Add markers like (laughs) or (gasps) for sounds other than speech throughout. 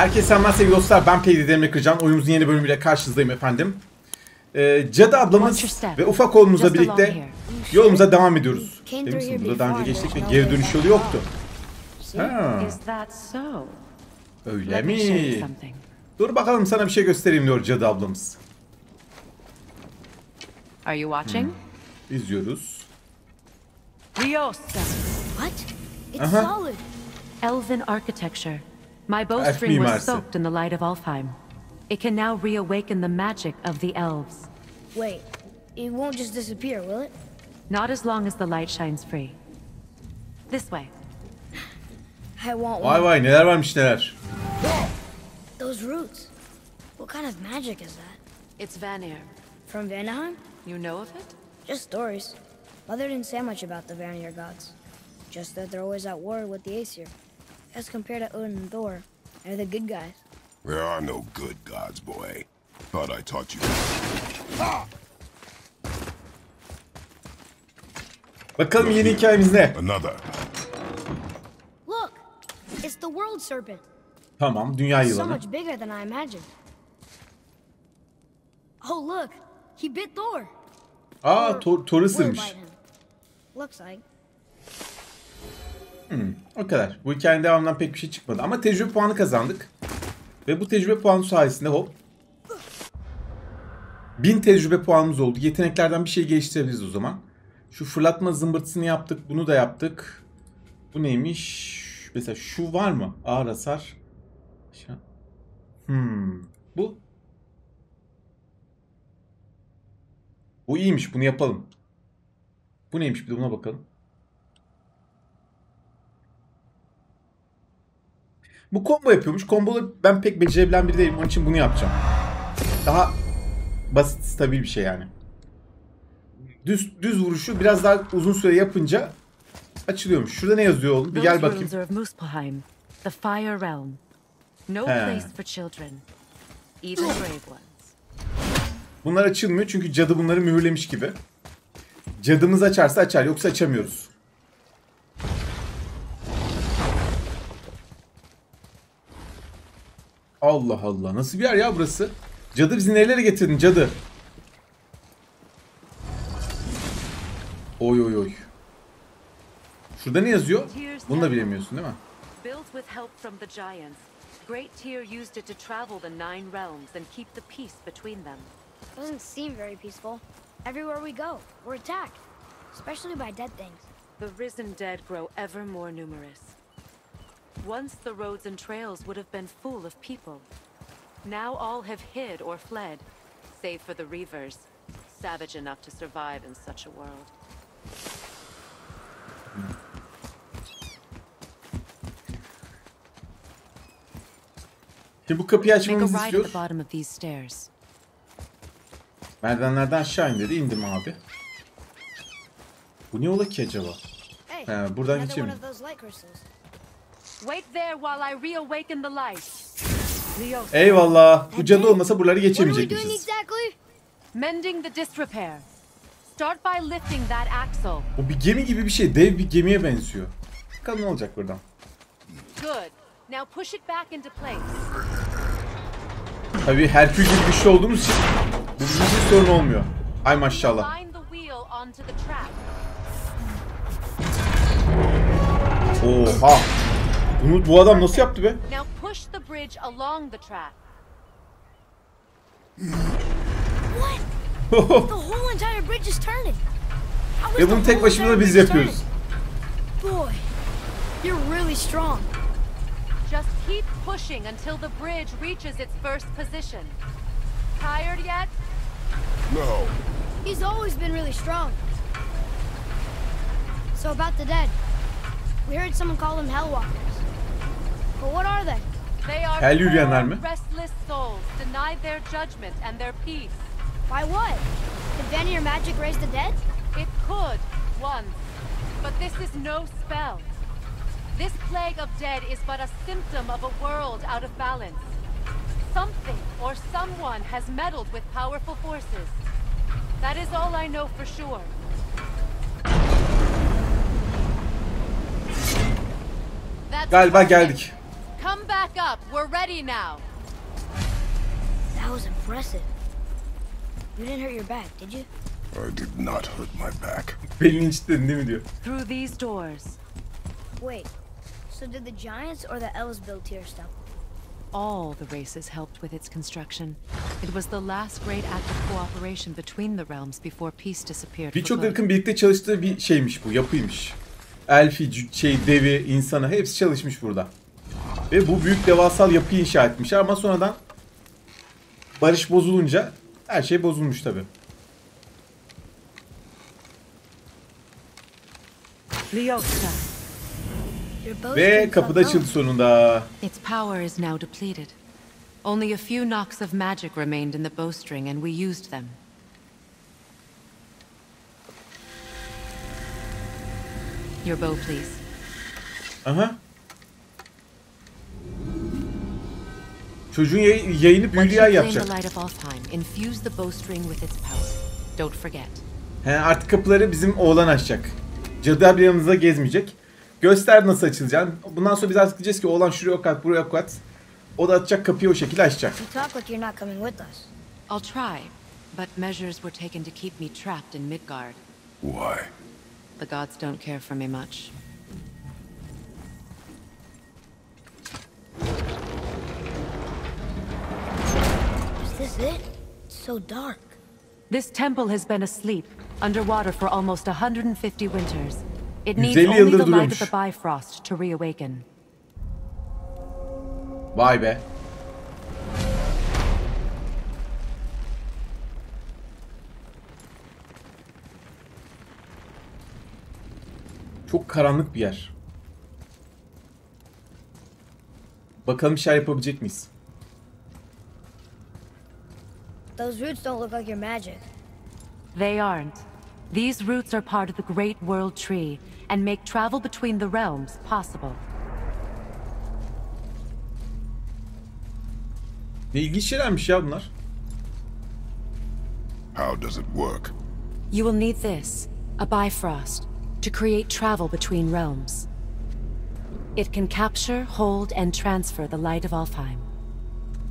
Herkese selamlar sevgili dostlar. Ben Peydi Demir Kırcan. Oyunumuzun yeni bölümüyle karşınızdayım efendim. Ee, Cadı ablamız ve ufak oğlumuzla birlikte yolumuza devam ediyoruz. Değil misin? Burada daha önce geçtik ve geri dönüş yolu yoktu. Ha, öyle mi? Dur bakalım sana bir şey göstereyim diyor cadı ablamız. Are you watching? İzliyoruz. What? It's solid. Elven architecture. My bowstring was mimarisi. soaked in the light of Alfheim. It can now reawaken the magic of the elves. Wait, it won't just disappear, will it? Not as long as the light shines free. This way. (gasps) I want Vay one. vay neler varmış neler. Those roots. What kind of magic is that? It's Vanir. From Vanaheim? You know of it? Just stories. Mother didn't say much about the Vanir gods. Just that they're always at war with the Aesir. As compared to Odin and Thor, they're the good guys. There are no good gods, boy. Thought I taught you. Bakalım yeni hikayemiz ne? Another. Look! It's the World Serpent. Tamam dünya So yılanı. much bigger than I imagined. Oh, look! He bit Thor! Aa Or Thor, ısırmış. him. Looks like. O kadar. Bu hikayenin devamından pek bir şey çıkmadı. Ama tecrübe puanı kazandık. Ve bu tecrübe puanı sayesinde hop. 1000 tecrübe puanımız oldu. Yeteneklerden bir şey geliştirebiliriz o zaman. Şu fırlatma zımbırtısını yaptık. Bunu da yaptık. Bu neymiş? Mesela şu var mı? Ağır hasar. Hmm. Bu. Bu iyiymiş. Bunu yapalım. Bu neymiş? Bir de buna bakalım. Bu combo yapıyormuş. Komboları ben pek becerebilen biri değilim. Onun için bunu yapacağım. Daha basit, stabil bir şey yani. Düz düz vuruşu biraz daha uzun süre yapınca açılıyormuş. Şurada ne yazıyor oğlum? Bir gel bakayım. the Fire Realm. No He. place for children, even brave ones. Bunlar açılmıyor çünkü cadı bunları mühürlemiş gibi. Cadımız açarsa açar yoksa açamıyoruz. Allah Allah nasıl bir yer ya burası? Cadı bizi nerelere getirdin cadı? Oy oy oy. Şurada ne yazıyor? Bunu da bilemiyorsun değil mi? Built with help from the giants, Great Tyr used it to travel the Nine Realms and keep the peace between them. Doesn't seem very peaceful. Everywhere we go, we're attacked. Especially by dead things. The risen dead grow ever more numerous. Once the roads and trails would have been full of people. Now all have hid or fled, save for the Reavers, savage enough to survive in such a world. Şimdi bu kapıyı Make a açmamızı ride at istiyor. the bottom of these stairs. Merdivenlerden aşağı in dedi. indim abi. Bu ne ola ki acaba? Hey, He, buradan geçeyim Wait there while I reawaken the light. Leo, Eyvallah. Bu cadı olmasa buraları What are we doing geçemeyecekmişiz. exactly? mending the disrepair. Start by lifting that axle. Bu bir gemi gibi bir şey. Dev bir gemiye benziyor. Bakalım ne olacak buradan. Good. Now push it back into place. Tabii Herkül gibi güçlü olduğumuz için bu bizim sorun olmuyor. Ay maşallah. Oha. Bunu bu adam nasıl yaptı be? Now push the bridge along the track. What? (laughs) The whole entire bridge is turning. How is Ve the bunu tek whole başımıza biz yapıyoruz. Boy, you're really strong. Just keep pushing until the bridge reaches its first position. Tired yet? No. He's always been really strong. So about the dead. We heard someone call them Hellwalkers. But what are they? They are Hell yürüyenler poor, mi? restless souls denied their judgment and their peace. By what? Did Vanir magic raise the dead? It could, once. But this is no spell. This plague of dead is but a symptom of a world out of balance. Something or someone has meddled with powerful forces. That is all I know for sure. That's Galiba geldik. Come back up. We're ready now. That was impressive. You didn't hurt your back, did you? I did not hurt my back. Belini incitledin değil mi diyor. Through these doors. Wait, so did the Giants or the Elves build temple? All the races helped with its construction. It was the last great act of cooperation between the realms before peace disappeared Birçok ırkın birlikte çalıştığı bir şeymiş bu, yapıymış. Elfi, şey, devi, insanı hepsi çalışmış burada. Ve bu büyük devasal yapıyı inşa etmişler ama sonradan barış bozulunca her şey bozulmuş tabi. Ve kapı da açıldı sonunda. Its power is now depleted. Only a few knocks of magic remained in the bowstring, and we used them. Your bow, please. Aha. With its power. Don't forget. He, artık kapıları bizim oğlan açacak. Cadı abi yanımızda gezmeyecek. Göster nasıl açılacağını. Bundan sonra biz artık diyeceğiz ki oğlan şuraya ok at, buraya ok at. O da açacak kapıyı o şekilde açacak. I'll try, but measures were taken to keep me trapped in Midgard. Why? The gods don't care for me much. This it? It's so dark. This temple has been asleep, underwater for almost 150 winters. It needs 150 only the light of the Bifrost to reawaken. Vay be. Çok karanlık bir yer. Bakalım bir şeyler yapabilecek miyiz? Those roots don't look like your magic. They aren't. These roots are part of the Great World Tree and make travel between the realms possible. Ne ilginç şeylermiş ya bunlar. How does it work? You will need this, a Bifrost, to create travel between realms. It can capture, hold, and transfer the light of Alfheim.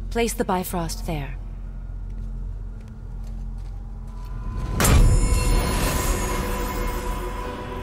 Place the Bifrost there.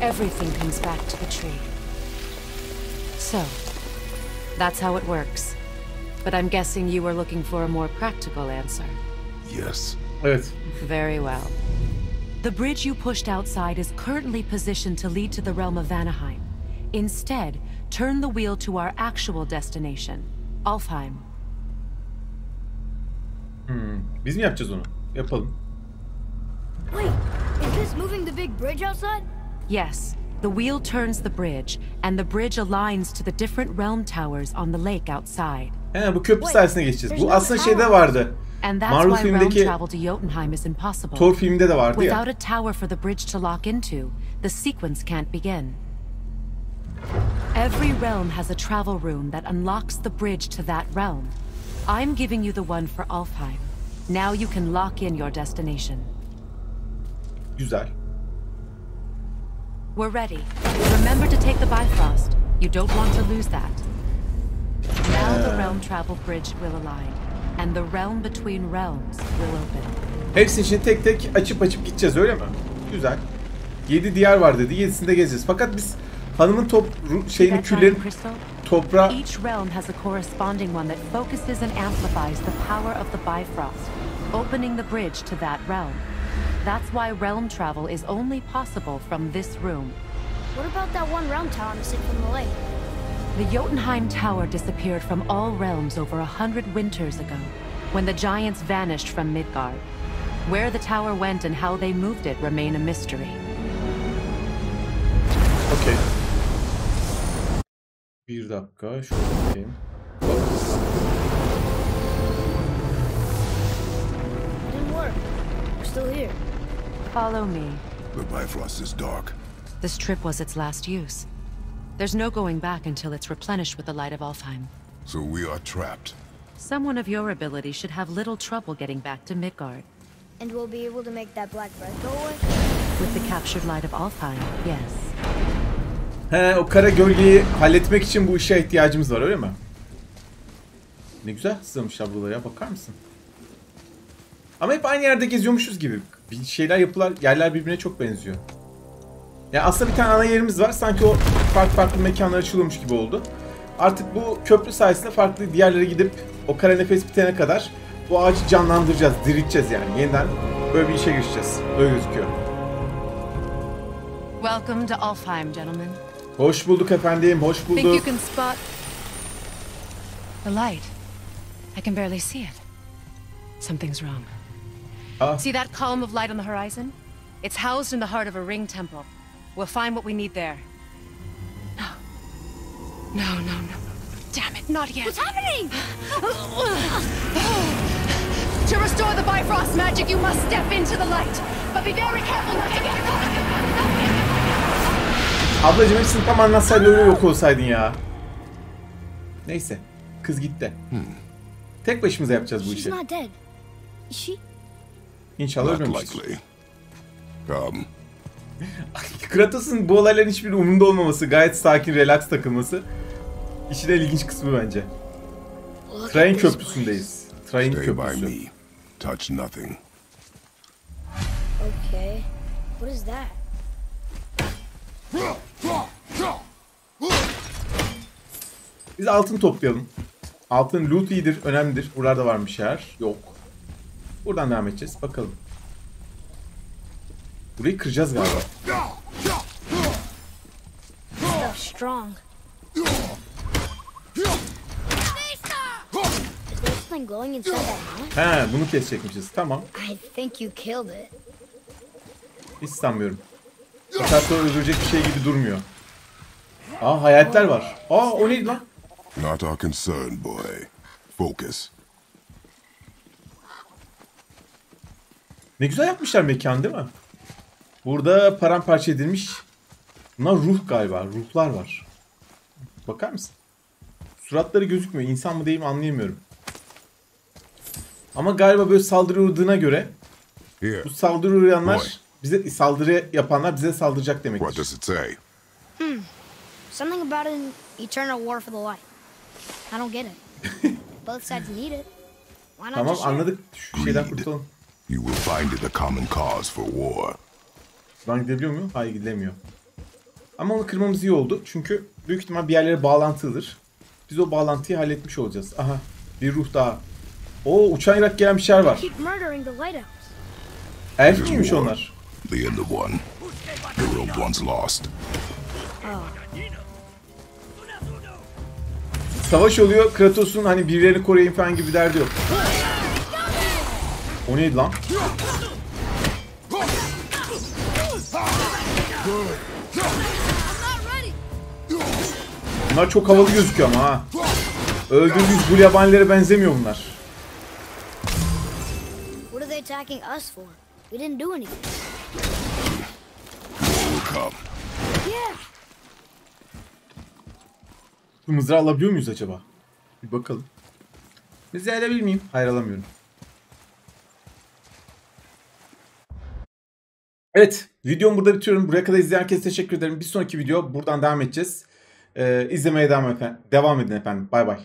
Everything comes back to the tree. So, that's how it works. But I'm guessing you were looking for a more practical answer. Yes. Evet. Very well. The bridge you pushed outside is currently positioned to lead to the realm of Vanaheim. Instead, turn the wheel to our actual destination, Alfheim. Hmm. Biz mi yapacağız onu? Yapalım. Wait, is this moving the big bridge outside? Yes, the wheel turns the bridge, and the bridge aligns to the different realm towers on the lake outside. He bu köprü Wait, sayesinde geçeceğiz. Bu aslında şeyde vardı. And that's Marvel why realm filmindeki travel to Jotunheim is impossible. Thor filminde de vardı Without a tower for the bridge to lock into, the sequence can't begin. Every realm has a travel room that unlocks the bridge to that realm. I'm giving you the one for Alfheim. Now you can lock in your destination. Güzel. We're ready. Remember to take the Bifrost. You don't want to lose that. Now the realm travel bridge will align, and the realm between realms will open. Hepsini şimdi tek tek açıp açıp gideceğiz öyle mi? Güzel. 7 diyar var dedi. 7'sinde gezeceğiz. Fakat biz hanımın top şeyini küllerin toprağa Each realm has a corresponding one that focuses and amplifies the power of the Bifrost, opening the bridge to that realm. That's why realm travel is only possible from this room. What about that one round tower missing from the lake? The Jotunheim Tower disappeared from all realms over a hundred winters ago, when the giants vanished from Midgard. Where the tower went and how they moved it remain a mystery. Okay. Bir dakika. Şöyle bakayım. It didn't work. We're still here. Follow me. The Bifrost is dark. This trip was its last use. There's no going back until it's replenished with the light of Alfheim. So we are trapped. Someone of your ability should have little trouble getting back to Midgard. And we'll be able to make that black breath go away? With the captured light of Alfheim, yes. He o kara gölgeyi halletmek için bu işe ihtiyacımız var öyle mi? Ne güzel sığmışlar buralara bakar mısın? Ama hep aynı yerde geziyormuşuz gibi. Bir şeyler yapılar, yerler birbirine çok benziyor. Ya aslında bir tane ana yerimiz var. Sanki o farklı farklı mekanlar açılıyormuş gibi oldu. Artık bu köprü sayesinde farklı diğerlere gidip o kara nefes bitene kadar bu ağacı canlandıracağız, dirilteceğiz yani. Yeniden böyle bir işe girişeceğiz. Öyle gözüküyor. Welcome to Alfheim, gentlemen. Hoş bulduk efendim, hoş Think you bulduk. can spot the light? I can barely see it. Something's wrong. Ah. See that column of light on the horizon? It's housed in the heart of a ring temple. We'll find what we need there. No. No, no, no. Damn it, not yet. What's happening? To restore the Bifrost magic, you must step into the light. But be very careful not to get caught. Ablacım hepsini tam anlatsaydın öyle yok olsaydın ya. Neyse. Kız gitti. Tek başımıza yapacağız bu She's işi. not dead. Is she? İnşallah Not ölmemiştir. likely. Come. (laughs) Kratos'un bu olayların hiçbir umurunda olmaması, gayet sakin, relax takılması işin en ilginç kısmı bence. Train köprüsündeyiz. Train Stay by köprüsü. me. Touch nothing. Okay. What is that? Biz altın toplayalım. Altın loot iyidir, önemlidir. Buralarda varmış yer. Yok. Buradan devam edeceğiz. Bakalım. Burayı kıracağız galiba. Strong. He, bunu kesecekmişiz. Tamam. I think you killed it. Hiç sanmıyorum. Fakat sonra öldürecek bir şey gibi durmuyor. Aa hayaletler var. Aa o neydi lan? Not our concern, boy. Focus. Ne güzel yapmışlar mekan değil mi? Burada paramparça edilmiş. Bunlar ruh galiba. Ruhlar var. Bakar mısın? Suratları gözükmüyor. İnsan mı değil mi anlayamıyorum. Ama galiba böyle saldırı uğradığına göre bu saldırı uğrayanlar bize saldırı yapanlar bize saldıracak What demektir. does it say? Something about an eternal war for the light. I don't get it. (laughs) Both sides need it. Why not Tamam anladık. Şu şeyden kurtulalım. You will find it a common cause for war. Buradan gidebiliyor muyum? Hayır gidilemiyor. Ama onu kırmamız iyi oldu. Çünkü büyük ihtimal bir yerlere bağlantılıdır. Biz o bağlantıyı halletmiş olacağız. Aha bir ruh daha. Oo uçan irak gelen bir şeyler var. Keep murdering the lighthouse. Elf miymiş onlar? The end of one. The robed one's lost. Savaş oluyor. Kratos'un hani birilerini koruyayım falan gibi derdi yok. O neydi lan? Bunlar çok havalı gözüküyor ama ha. Öldürdüğümüz bu yabanilere benzemiyor bunlar. What are they attacking us for? We didn't do anything. Will come. Yeah. Bu mızrağı alabiliyor muyuz acaba? Bir bakalım. Mızrağı alabilir miyim? Hayır alamıyorum. Tamam anladık. Şu şeyden kurtulalım. Evet videomu burada bitiriyorum. Buraya kadar izleyen herkese teşekkür ederim. Bir sonraki video buradan devam edeceğiz. Ee, izlemeye devam, efendim. devam edin efendim. Bay bay.